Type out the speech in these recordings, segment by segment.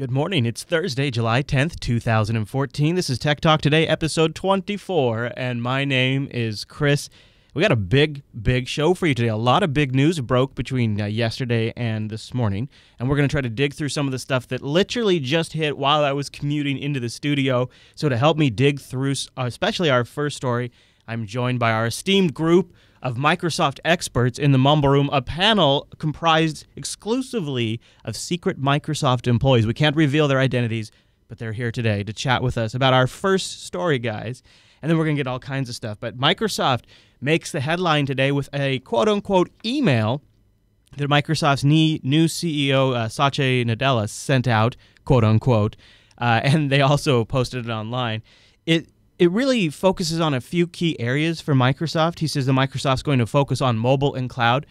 Good morning. It's Thursday, July 10th, 2014. This is Tech Talk Today, episode 24, and my name is Chris. We got a big, big show for you today. A lot of big news broke between uh, yesterday and this morning, and we're going to try to dig through some of the stuff that literally just hit while I was commuting into the studio. So, to help me dig through, especially our first story, I'm joined by our esteemed group of Microsoft experts in the Mumble Room, a panel comprised exclusively of secret Microsoft employees. We can't reveal their identities, but they're here today to chat with us about our first story, guys. And then we're going to get all kinds of stuff. But Microsoft makes the headline today with a quote unquote email that Microsoft's new CEO, uh, Satya Nadella, sent out, quote unquote. Uh, and they also posted it online. It it really focuses on a few key areas for Microsoft. He says that Microsoft's going to focus on mobile and cloud.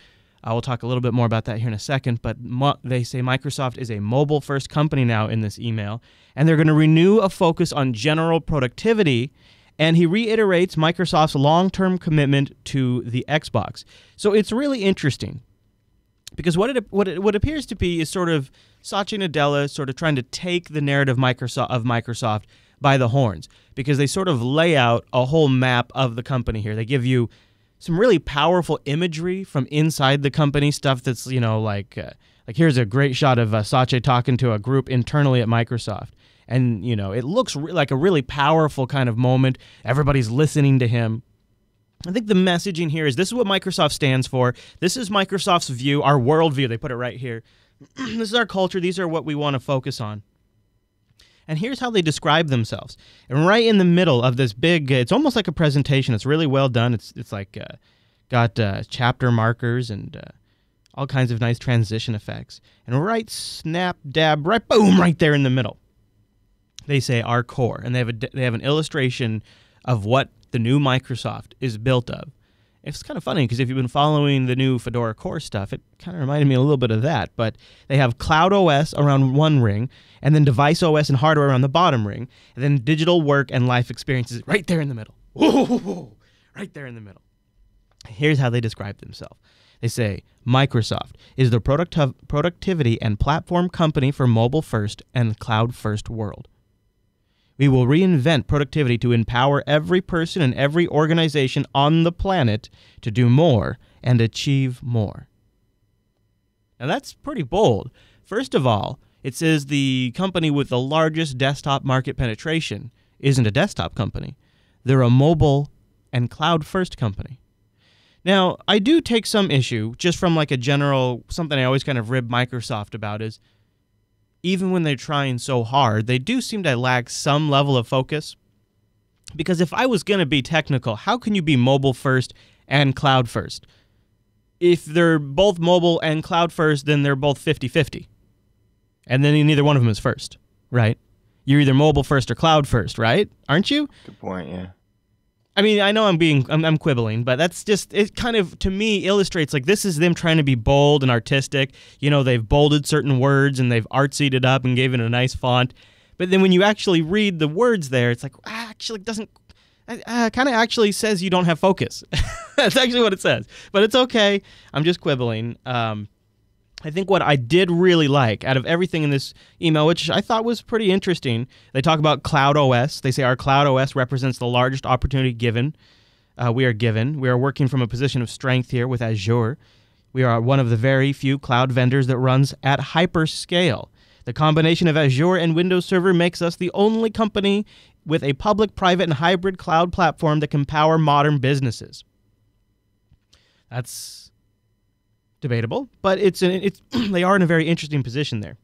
I will talk a little bit more about that here in a second, but mo- they say Microsoft is a mobile first company now in this email, and they're going to renew a focus on general productivity. And he reiterates Microsoft's long term commitment to the Xbox. So it's really interesting because what it, what it, what appears to be is sort of Satya Nadella sort of trying to take the narrative Microsoft, of Microsoft by the horns because they sort of lay out a whole map of the company here. They give you some really powerful imagery from inside the company, stuff that's, you know, like uh, like here's a great shot of uh, Satya talking to a group internally at Microsoft. And, you know, it looks re- like a really powerful kind of moment. Everybody's listening to him. I think the messaging here is this is what Microsoft stands for. This is Microsoft's view, our worldview. They put it right here. this is our culture. These are what we want to focus on. And here's how they describe themselves. And right in the middle of this big, it's almost like a presentation. It's really well done. It's it's like uh, got uh, chapter markers and uh, all kinds of nice transition effects. And right snap dab right boom right there in the middle. They say our core, and they have a they have an illustration of what the new Microsoft is built of. It's kind of funny because if you've been following the new Fedora Core stuff, it kind of reminded me a little bit of that. But they have Cloud OS around one ring, and then Device OS and hardware around the bottom ring, and then digital work and life experiences right there in the middle. Whoa, right there in the middle. Here's how they describe themselves. They say Microsoft is the product productivity and platform company for mobile first and cloud first world. We will reinvent productivity to empower every person and every organization on the planet to do more and achieve more. Now, that's pretty bold. First of all, it says the company with the largest desktop market penetration isn't a desktop company, they're a mobile and cloud first company. Now, I do take some issue just from like a general something I always kind of rib Microsoft about is even when they're trying so hard, they do seem to lack some level of focus. Because if I was going to be technical, how can you be mobile first and cloud first? If they're both mobile and cloud first, then they're both 50 50. And then neither one of them is first, right? You're either mobile first or cloud first, right? Aren't you? Good point, yeah. I mean, I know I'm being I'm, I'm, quibbling, but that's just it. Kind of to me illustrates like this is them trying to be bold and artistic. You know, they've bolded certain words and they've artsied it up and gave it a nice font. But then when you actually read the words there, it's like ah, actually doesn't. Uh, kind of actually says you don't have focus. that's actually what it says. But it's okay. I'm just quibbling. Um, I think what I did really like out of everything in this email, which I thought was pretty interesting, they talk about Cloud OS. They say our Cloud OS represents the largest opportunity given. Uh, we are given. We are working from a position of strength here with Azure. We are one of the very few cloud vendors that runs at hyperscale. The combination of Azure and Windows Server makes us the only company with a public, private, and hybrid cloud platform that can power modern businesses. That's debatable, but it's an, it's they are in a very interesting position there.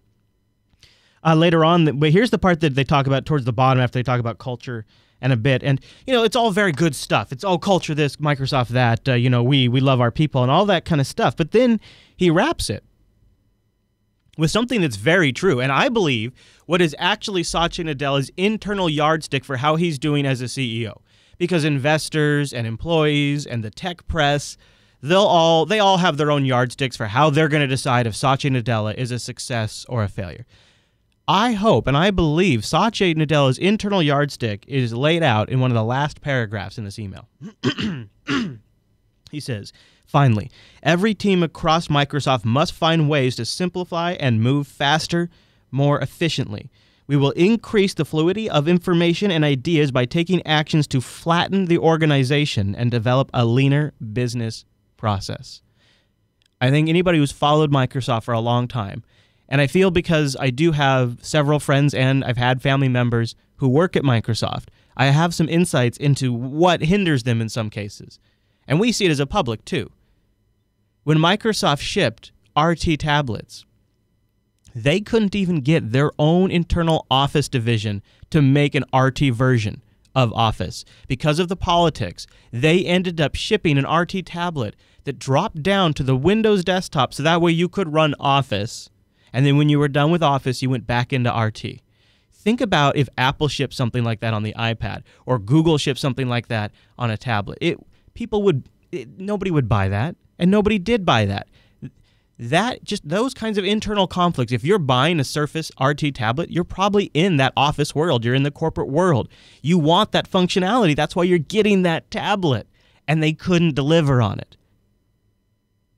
Uh, later on, but here's the part that they talk about towards the bottom after they talk about culture and a bit, and you know it's all very good stuff. It's all culture this, Microsoft that. Uh, you know we we love our people and all that kind of stuff. But then he wraps it with something that's very true, and I believe what is actually Satya Nadella's internal yardstick for how he's doing as a CEO, because investors and employees and the tech press they'll all they all have their own yardsticks for how they're going to decide if Satya Nadella is a success or a failure. I hope and I believe Satya Nadella's internal yardstick is laid out in one of the last paragraphs in this email. he says, Finally, every team across Microsoft must find ways to simplify and move faster, more efficiently. We will increase the fluidity of information and ideas by taking actions to flatten the organization and develop a leaner business process. I think anybody who's followed Microsoft for a long time, and I feel because I do have several friends and I've had family members who work at Microsoft, I have some insights into what hinders them in some cases. And we see it as a public too. When Microsoft shipped RT tablets, they couldn't even get their own internal Office division to make an RT version of Office. Because of the politics, they ended up shipping an RT tablet that dropped down to the Windows desktop so that way you could run Office. And then when you were done with Office, you went back into RT. Think about if Apple shipped something like that on the iPad or Google shipped something like that on a tablet. It people would it, nobody would buy that and nobody did buy that that just those kinds of internal conflicts if you're buying a surface rt tablet you're probably in that office world. You're in the corporate world. You want that functionality. That's why you're getting that tablet. And they couldn't deliver on it.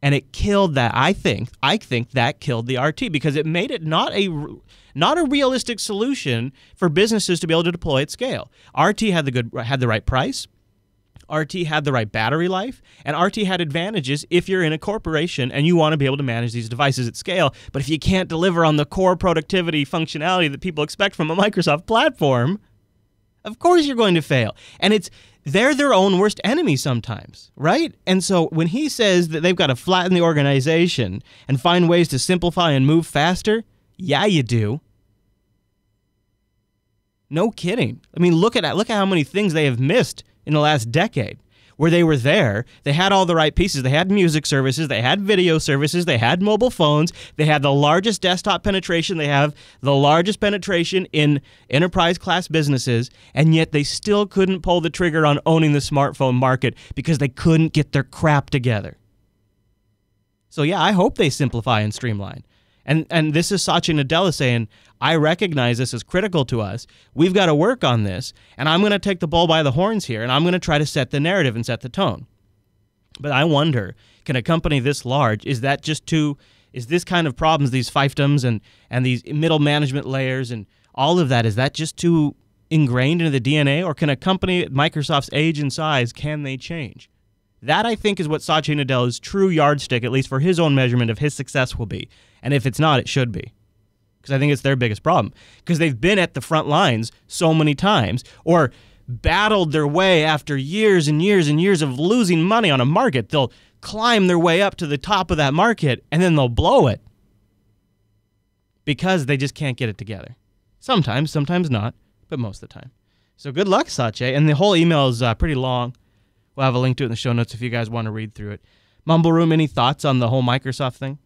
And it killed that i think i think that killed the rt because it made it not a not a realistic solution for businesses to be able to deploy at scale. Rt had the good had the right price RT had the right battery life, and RT had advantages if you're in a corporation and you want to be able to manage these devices at scale. But if you can't deliver on the core productivity functionality that people expect from a Microsoft platform, of course you're going to fail. And it's they're their own worst enemy sometimes, right? And so when he says that they've got to flatten the organization and find ways to simplify and move faster, yeah, you do. No kidding. I mean, look at look at how many things they have missed in the last decade where they were there. They had all the right pieces. They had music services, they had video services, they had mobile phones, they had the largest desktop penetration, they have the largest penetration in enterprise class businesses, and yet they still couldn't pull the trigger on owning the smartphone market because they couldn't get their crap together. So yeah, I hope they simplify and streamline. And and this is Satya Nadella saying, I recognize this is critical to us. We've got to work on this, and I'm going to take the bull by the horns here, and I'm going to try to set the narrative and set the tone. But I wonder, can a company this large is that just too is this kind of problems, these fiefdoms and and these middle management layers and all of that, is that just too ingrained into the DNA, or can a company Microsoft's age and size can they change? That I think is what Satya Nadella's true yardstick, at least for his own measurement of his success, will be. And if it's not, it should be. Because I think it's their biggest problem. Because they've been at the front lines so many times, or battled their way after years and years and years of losing money on a market. They'll climb their way up to the top of that market and then they'll blow it because they just can't get it together. Sometimes, sometimes not, but most of the time. So good luck, Satya. And the whole email is uh, pretty long. We'll have a link to it in the show notes if you guys want to read through it. Mumble Room, any thoughts on the whole Microsoft thing?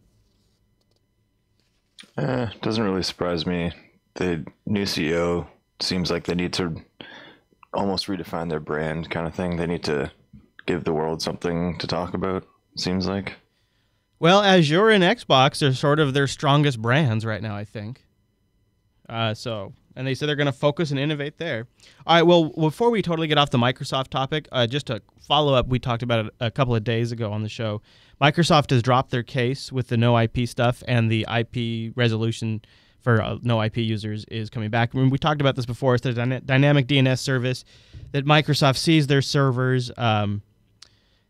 Uh, doesn't really surprise me. The new CEO seems like they need to almost redefine their brand, kind of thing. They need to give the world something to talk about. Seems like. Well, Azure and Xbox are sort of their strongest brands right now, I think. Uh, so and they said they're going to focus and innovate there. All right. Well, before we totally get off the Microsoft topic, uh, just to follow up, we talked about it a couple of days ago on the show. Microsoft has dropped their case with the No-IP stuff, and the IP resolution for uh, No-IP users is coming back. I mean, we talked about this before. It's the dyna- dynamic DNS service that Microsoft sees their servers. Um,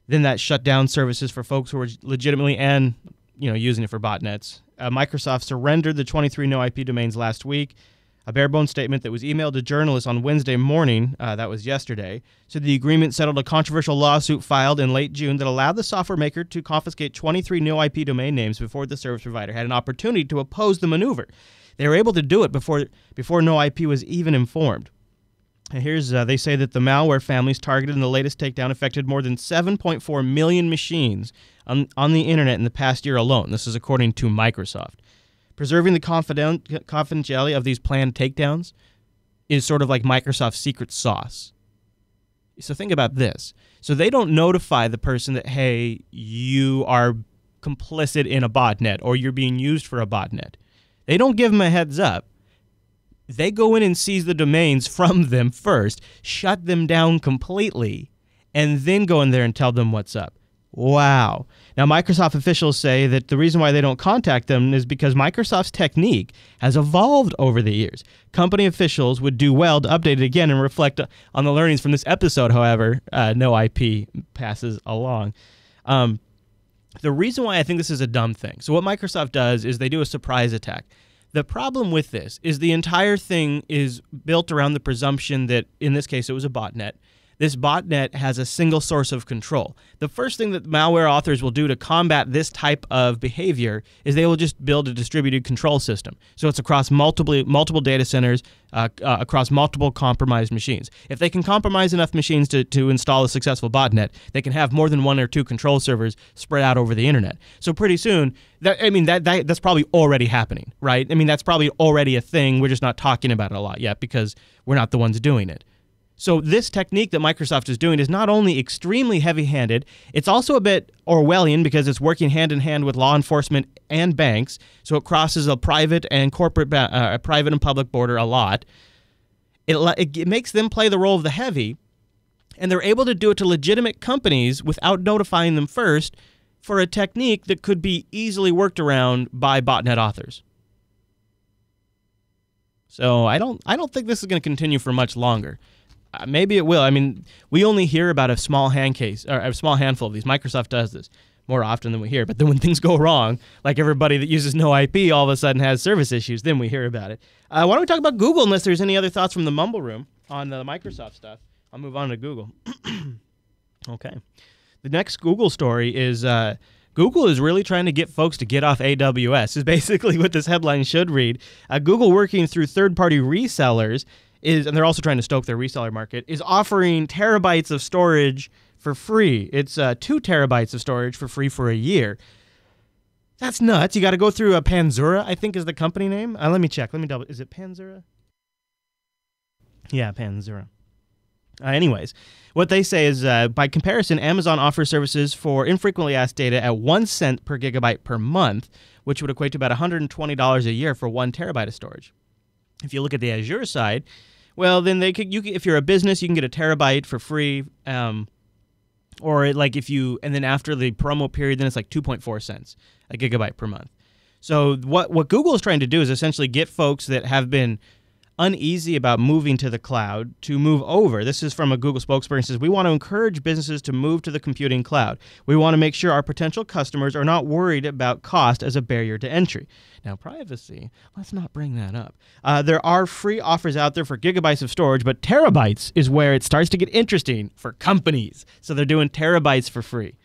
then that shut down services for folks who were legitimately and you know using it for botnets. Uh, Microsoft surrendered the 23 No-IP domains last week a bare bones statement that was emailed to journalists on Wednesday morning, uh, that was yesterday, said the agreement settled a controversial lawsuit filed in late June that allowed the software maker to confiscate 23 No-IP domain names before the service provider had an opportunity to oppose the maneuver. They were able to do it before, before No-IP was even informed. And here's uh, they say that the malware families targeted in the latest takedown affected more than 7.4 million machines on, on the internet in the past year alone. This is according to Microsoft. Preserving the confident- confidentiality of these planned takedowns is sort of like Microsoft's secret sauce. So think about this. So they don't notify the person that, hey, you are complicit in a botnet or you're being used for a botnet. They don't give them a heads up. They go in and seize the domains from them first, shut them down completely, and then go in there and tell them what's up. Wow. Now, Microsoft officials say that the reason why they don't contact them is because Microsoft's technique has evolved over the years. Company officials would do well to update it again and reflect on the learnings from this episode, however, uh, No-IP passes along. Um, the reason why I think this is a dumb thing so, what Microsoft does is they do a surprise attack. The problem with this is the entire thing is built around the presumption that, in this case, it was a botnet this botnet has a single source of control. The first thing that malware authors will do to combat this type of behavior is they will just build a distributed control system. So it's across multiple multiple data centers, uh, uh, across multiple compromised machines. If they can compromise enough machines to, to install a successful botnet, they can have more than one or two control servers spread out over the internet. So pretty soon, that, I mean, that, that that's probably already happening, right? I mean, that's probably already a thing. We're just not talking about it a lot yet because we're not the ones doing it. So this technique that Microsoft is doing is not only extremely heavy-handed, it's also a bit Orwellian because it's working hand in hand with law enforcement and banks. So it crosses a private and corporate, uh, private and public border a lot. It, it makes them play the role of the heavy, and they're able to do it to legitimate companies without notifying them first for a technique that could be easily worked around by botnet authors. So I don't I don't think this is going to continue for much longer. Uh, maybe it will. I mean, we only hear about a small hand case or a small handful of these. Microsoft does this more often than we hear. But then when things go wrong, like everybody that uses No-IP all of a sudden has service issues, then we hear about it. Uh, why don't we talk about Google unless there's any other thoughts from the Mumble Room on the Microsoft stuff? I'll move on to Google. okay. The next Google story is uh, Google is really trying to get folks to get off AWS, is basically what this headline should read. Uh, Google working through third party resellers is, and they're also trying to stoke their reseller market, is offering terabytes of storage for free. It's uh, two terabytes of storage for free for a year. That's nuts. You got to go through a Panzura, I think is the company name. Uh, let me check. Let me double. Is it Panzura? Yeah, Panzura. Uh, anyways, what they say is uh, by comparison, Amazon offers services for infrequently asked data at one cent per gigabyte per month, which would equate to about $120 a year for one terabyte of storage. If you look at the Azure side, well, then they could. You if you're a business, you can get a terabyte for free. Um, or like if you and then after the promo period, then it's like 2.4 cents a gigabyte per month. So what what Google is trying to do is essentially get folks that have been uneasy about moving to the cloud to move over. This is from a Google spokesperson says we want to encourage businesses to move to the computing cloud. We want to make sure our potential customers are not worried about cost as a barrier to entry. Now, privacy, let's not bring that up. Uh, there are free offers out there for gigabytes of storage, but terabytes is where it starts to get interesting for companies. So they're doing terabytes for free.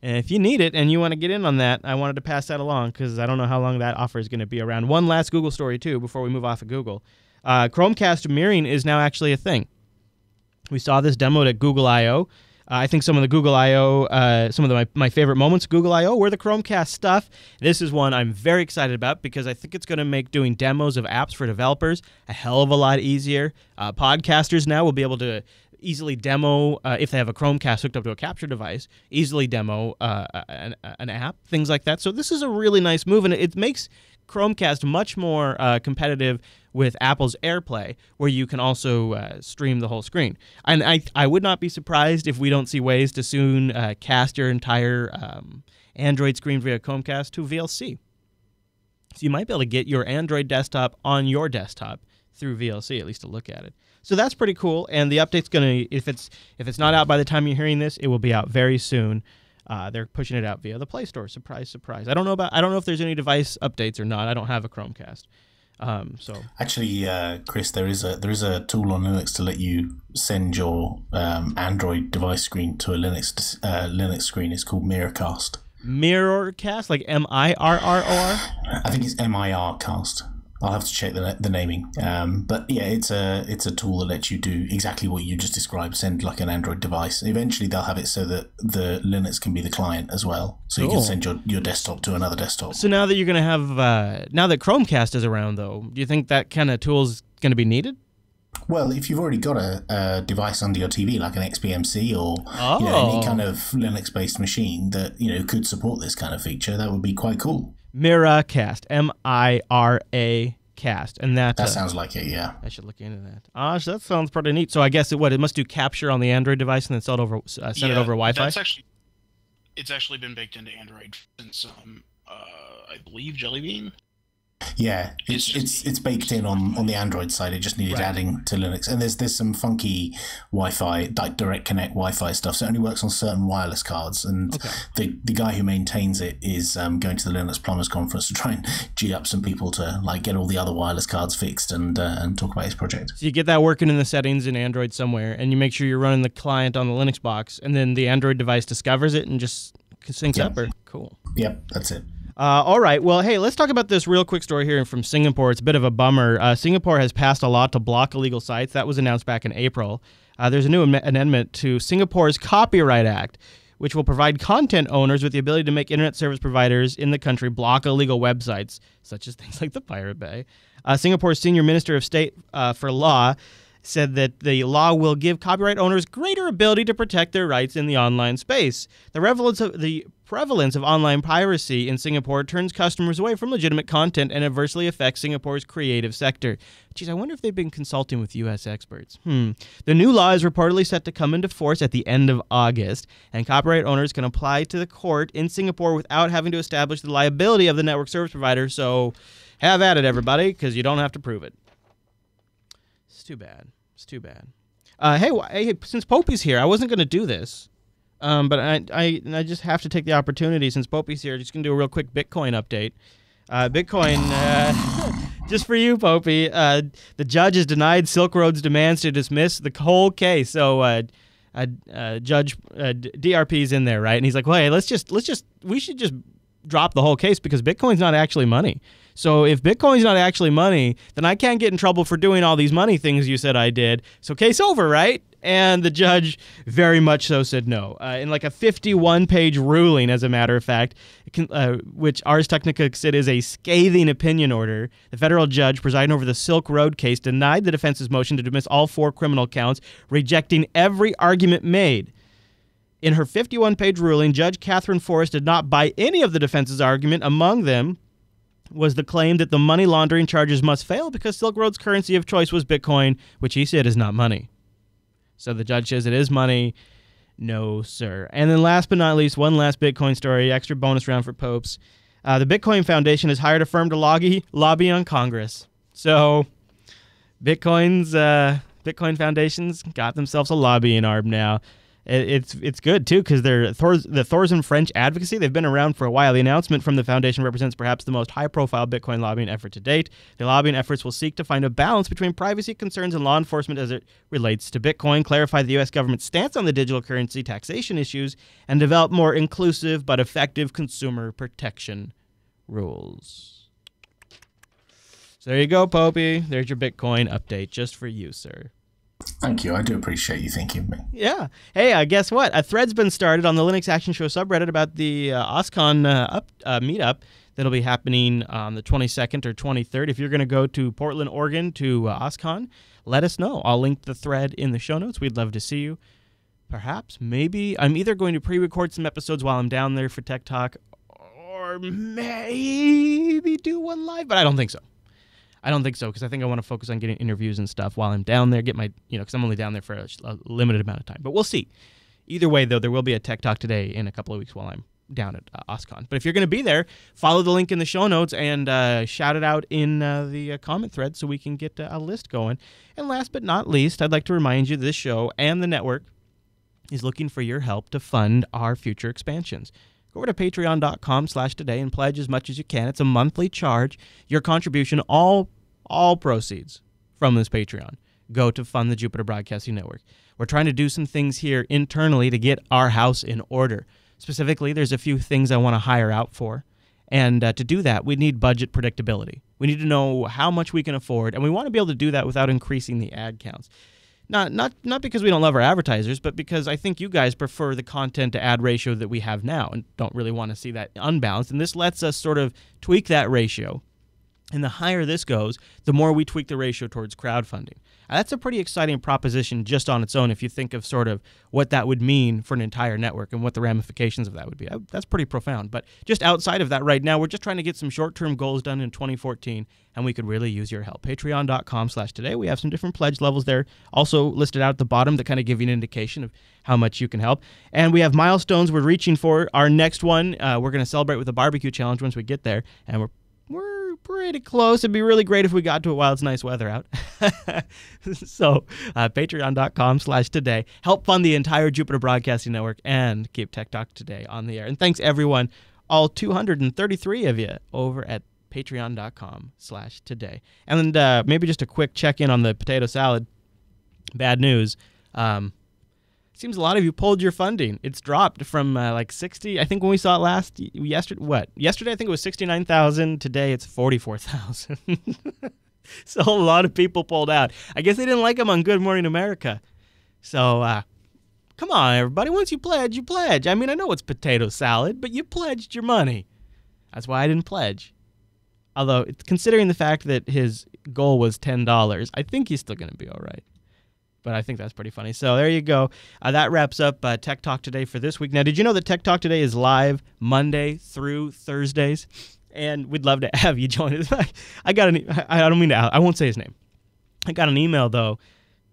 And if you need it and you want to get in on that, I wanted to pass that along because I don't know how long that offer is going to be around. One last Google story, too, before we move off of Google. Uh, Chromecast mirroring is now actually a thing. We saw this demoed at Google I/O. Uh, I think some of the Google I/O, uh, some of the, my, my favorite moments Google I/O were the Chromecast stuff. This is one I'm very excited about because I think it's going to make doing demos of apps for developers a hell of a lot easier. Uh, podcasters now will be able to easily demo uh, if they have a Chromecast hooked up to a capture device, easily demo uh, an, an, app, things like that. So this is a really nice move, and it makes Chromecast much more uh, competitive with Apple's AirPlay, where you can also uh, stream the whole screen. And I, I would not be surprised if we don't see ways to soon uh, cast your entire um, Android screen via Chromecast to VLC. So you might be able to get your Android desktop on your desktop through VLC, at least to look at it. So that's pretty cool. And the update's gonna if it's if it's not out by the time you're hearing this, it will be out very soon. Uh, they're pushing it out via the Play Store. Surprise, surprise. I don't know about. I don't know if there's any device updates or not. I don't have a Chromecast. Um, so actually, uh, Chris, there is a there is a tool on Linux to let you send your um, Android device screen to a Linux uh, Linux screen. It's called Mirrorcast. Mirrorcast, like M I R R O R. I think it's M I R Cast. I'll have to check the, the naming. Um, but yeah, it's a it's a tool that lets you do exactly what you just described. Send like an Android device. Eventually, they'll have it so that the Linux can be the client as well. So cool. you can send your, your desktop to another desktop. So now that you're going to have uh, now that Chromecast is around, though, do you think that kind of tool is going to be needed? Well, if you've already got a, a, device under your TV, like an XBMC or oh. you know, any oh. kind of Linux-based machine that you know could support this kind of feature, that would be quite cool. Miracast, M I R A cast, and that that uh, sounds like it. Yeah, I should look into that. Ah, that sounds pretty neat. So I guess it what it must do capture on the Android device and then send it over uh, send yeah, it over Wi-Fi. That's actually it's actually been baked into Android since um, uh, I believe Jelly Bean. Yeah, it's It's it's baked in on, on the Android side. It just needed Right. adding to Linux, and there's there's some funky Wi-Fi, like direct connect Wi-Fi stuff. So it only works on certain wireless cards, and Okay. the the guy who maintains it is um, going to the Linux Plumbers Conference to try and g up some people to like get all the other wireless cards fixed and uh, and talk about his project. So you get that working in the settings in Android somewhere, and you make sure you're running the client on the Linux box, and then the Android device discovers it and just syncs Yeah. up. Or cool. Yep, that's it. Uh, all right. Well, hey, let's talk about this real quick story here from Singapore. It's a bit of a bummer. Uh, Singapore has passed a law to block illegal sites. That was announced back in April. Uh, there's a new am- amendment to Singapore's Copyright Act, which will provide content owners with the ability to make internet service providers in the country block illegal websites, such as things like the Pirate Bay. Uh, Singapore's senior minister of state uh, for law said that the law will give copyright owners greater ability to protect their rights in the online space. The prevalence of the prevalence of online piracy in Singapore turns customers away from legitimate content and adversely affects Singapore's creative sector. Geez, I wonder if they've been consulting with U.S. experts. Hmm. The new law is reportedly set to come into force at the end of August, and copyright owners can apply to the court in Singapore without having to establish the liability of the network service provider. So, have at it, everybody, because you don't have to prove it. It's too bad. It's too bad. Uh, hey, hey, since Popey's here, I wasn't going to do this, um, but I, I, I just have to take the opportunity since Popey's here. Just going to do a real quick Bitcoin update. Uh, Bitcoin, uh, just for you, Popey. Uh, the judge has denied Silk Road's demands to dismiss the whole case. So, uh, uh, uh, Judge uh, DRP's in there, right? And he's like, "Well, hey, let's just, let's just, we should just drop the whole case because Bitcoin's not actually money. So if Bitcoin's not actually money, then I can't get in trouble for doing all these money things you said I did. So case over, right? And the judge very much so said no. Uh, in like a 51 page ruling, as a matter of fact, can, uh, which Ars Technica said is a scathing opinion order, the federal judge presiding over the Silk Road case denied the defense's motion to dismiss all four criminal counts, rejecting every argument made. In her 51 page ruling, Judge Katherine Forrest did not buy any of the defense's argument. Among them was the claim that the money laundering charges must fail because Silk Road's currency of choice was Bitcoin, which he said is not money. So the judge says it is money. No, sir. And then last but not least, one last Bitcoin story, extra bonus round for Popes. Uh, the Bitcoin Foundation has hired a firm to lobby, lobby on Congress. So Bitcoin's uh, Bitcoin Foundation's got themselves a lobbying arm now. It, it's it's good too because they're Thor's, the Thorsen French advocacy. They've been around for a while. The announcement from the foundation represents perhaps the most high-profile Bitcoin lobbying effort to date. The lobbying efforts will seek to find a balance between privacy concerns and law enforcement as it relates to Bitcoin, clarify the U.S. government's stance on the digital currency taxation issues, and develop more inclusive but effective consumer protection rules. So there you go, Popey. There's your Bitcoin update just for you, sir. Thank you. I do appreciate you thinking of me. Yeah. Hey, uh, guess what? A thread's been started on the Linux Action Show subreddit about the uh, OSCON uh, up, uh, meetup that'll be happening on the 22nd or 23rd. If you're going to go to Portland, Oregon to uh, OSCON, let us know. I'll link the thread in the show notes. We'd love to see you. Perhaps, maybe, I'm either going to pre record some episodes while I'm down there for Tech Talk or maybe do one live, but I don't think so. I don't think so because I think I want to focus on getting interviews and stuff while I'm down there. Get my, you know, because I'm only down there for a, a limited amount of time. But we'll see. Either way, though, there will be a Tech Talk today in a couple of weeks while I'm down at uh, OSCON. But if you're going to be there, follow the link in the show notes and uh, shout it out in uh, the uh, comment thread so we can get uh, a list going. And last but not least, I'd like to remind you this show and the network is looking for your help to fund our future expansions. Go over to patreon.com slash today and pledge as much as you can. It's a monthly charge. Your contribution, all all proceeds from this Patreon go to fund the Jupiter Broadcasting Network. We're trying to do some things here internally to get our house in order. Specifically, there's a few things I want to hire out for. And uh, to do that, we need budget predictability. We need to know how much we can afford, and we want to be able to do that without increasing the ad counts. Not not not because we don't love our advertisers, but because I think you guys prefer the content to ad ratio that we have now and don't really want to see that unbalanced. And this lets us sort of tweak that ratio. And the higher this goes, the more we tweak the ratio towards crowdfunding. That's a pretty exciting proposition just on its own if you think of sort of what that would mean for an entire network and what the ramifications of that would be. That's pretty profound. But just outside of that right now, we're just trying to get some short-term goals done in 2014 and we could really use your help. Patreon.com slash today. We have some different pledge levels there also listed out at the bottom that kind of give you an indication of how much you can help. And we have milestones we're reaching for. Our next one, uh, we're going to celebrate with a barbecue challenge once we get there. And we're we're pretty close. It'd be really great if we got to it while it's nice weather out. so, uh, patreon.com slash today. Help fund the entire Jupiter Broadcasting Network and keep Tech Talk Today on the air. And thanks, everyone, all 233 of you over at patreon.com slash today. And uh, maybe just a quick check in on the potato salad. Bad news. Um, seems a lot of you pulled your funding. It's dropped from uh, like 60. I think when we saw it last yesterday, what? Yesterday I think it was 69,000. Today it's 44,000. so a lot of people pulled out. I guess they didn't like them on Good Morning America. So uh, come on, everybody. Once you pledge, you pledge. I mean, I know it's potato salad, but you pledged your money. That's why I didn't pledge. Although, considering the fact that his goal was $10, I think he's still going to be all right. But I think that's pretty funny. So there you go. Uh, that wraps up uh, Tech Talk Today for this week. Now, did you know that Tech Talk Today is live Monday through Thursdays? And we'd love to have you join us. I got an. I don't mean to. I won't say his name. I got an email though.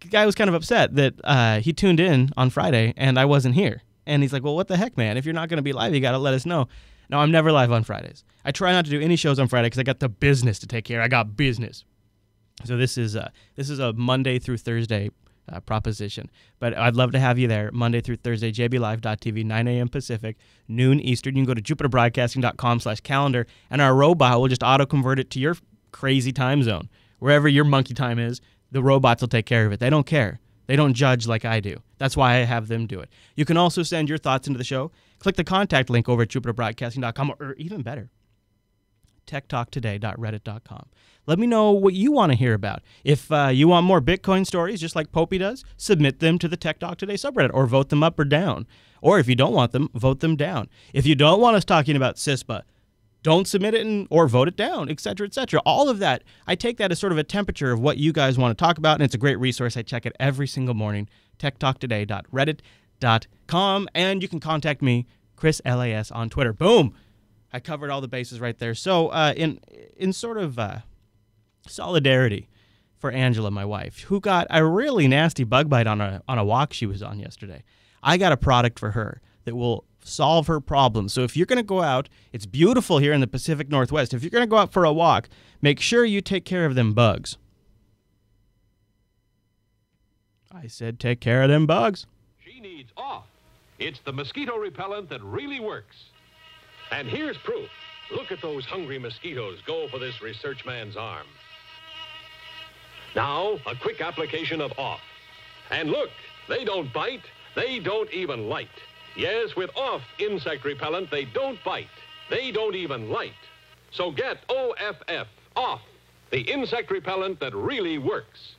The guy was kind of upset that uh, he tuned in on Friday and I wasn't here. And he's like, "Well, what the heck, man? If you're not going to be live, you got to let us know." No, I'm never live on Fridays. I try not to do any shows on Friday because I got the business to take care. Of. I got business. So this is a, this is a Monday through Thursday uh, proposition. But I'd love to have you there Monday through Thursday, jblive.tv, 9 a.m. Pacific, noon Eastern. You can go to jupiterbroadcasting.com slash calendar, and our robot will just auto-convert it to your crazy time zone. Wherever your monkey time is, the robots will take care of it. They don't care. They don't judge like I do. That's why I have them do it. You can also send your thoughts into the show. Click the contact link over at jupiterbroadcasting.com, or even better, techtalktoday.reddit.com. Let me know what you want to hear about. If uh, you want more Bitcoin stories, just like Popey does, submit them to the Tech Talk Today subreddit or vote them up or down. Or if you don't want them, vote them down. If you don't want us talking about CISPA, don't submit it and, or vote it down, etc., etc. All of that, I take that as sort of a temperature of what you guys want to talk about, and it's a great resource. I check it every single morning. TechTalkToday.reddit.com, and you can contact me, Chris LAS, on Twitter. Boom, I covered all the bases right there. So, uh, in in sort of uh, solidarity for Angela, my wife, who got a really nasty bug bite on a on a walk she was on yesterday. I got a product for her that will solve her problem. So if you're going to go out, it's beautiful here in the Pacific Northwest. If you're going to go out for a walk, make sure you take care of them bugs. I said take care of them bugs. She needs off. It's the mosquito repellent that really works. And here's proof. Look at those hungry mosquitoes go for this research man's arm. Now, a quick application of off. And look, they don't bite, they don't even light. Yes, with off insect repellent, they don't bite. They don't even light. So get OFF, off, the insect repellent that really works.